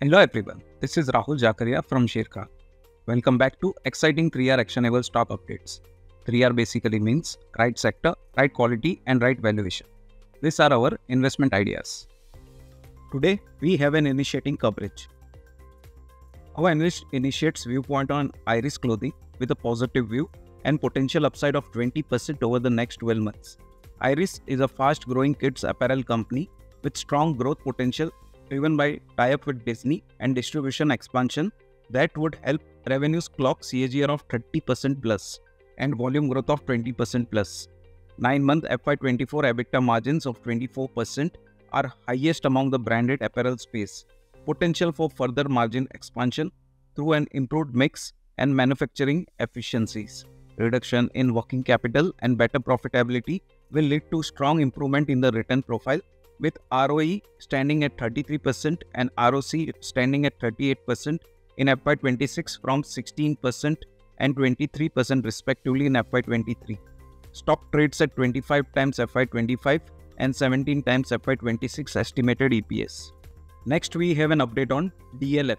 Hello everyone, this is Rahul Jakaria from Sharekhan. Welcome back to exciting 3R actionable stock updates. 3R basically means right sector, right quality and right valuation. These are our investment ideas. Today we have an initiating coverage. Our analyst initiates viewpoint on Iris clothing with a positive view and potential upside of 20% over the next 12 months. Iris is a fast growing kids apparel company with strong growth potential driven by tie-up with Disney and distribution expansion that would help revenues clock CAGR of 30% plus and volume growth of 20% plus. 9-month FY24 EBITDA margins of 24% are highest among the branded apparel space. Potential for further margin expansion through an improved mix and manufacturing efficiencies. Reduction in working capital and better profitability will lead to strong improvement in the return profile with ROE standing at 33% and ROC standing at 38% in FY26 from 16% and 23% respectively in FY23. Stock trades at 25 times FY25 and 17 times FY26 estimated EPS. Next, we have an update on DLF.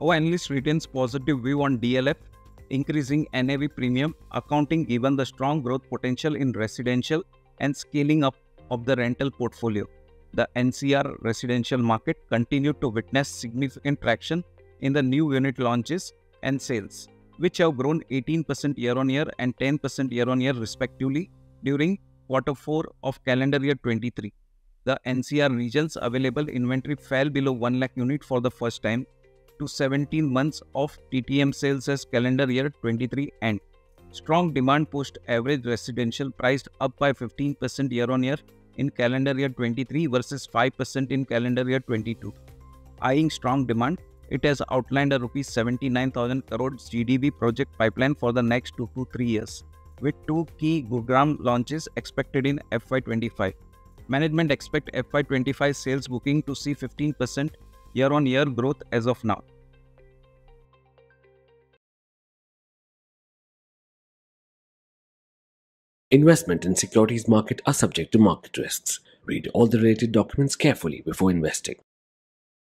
Our analyst retains positive view on DLF, increasing NAV premium, accounting given the strong growth potential in residential and scaling up of the rental portfolio. The NCR residential market continued to witness significant traction in the new unit launches and sales, which have grown 18% year on year and 10% year on year respectively during quarter 4 of calendar year 23. The NCR region's available inventory fell below 1 lakh unit for the first time to 17 months of TTM sales as calendar year 23 end. Strong demand pushed average residential priced up by 15% year on year in calendar year 23 versus 5% in calendar year 22. Eyeing strong demand, it has outlined a rupees 79,000 crore GDV project pipeline for the next 2 to 3 years, with two key Gurugram launches expected in FY25. Management expect FY25 sales booking to see 15% year-on-year growth as of now. Investment in securities market are subject to market risks. Read all the related documents carefully before investing.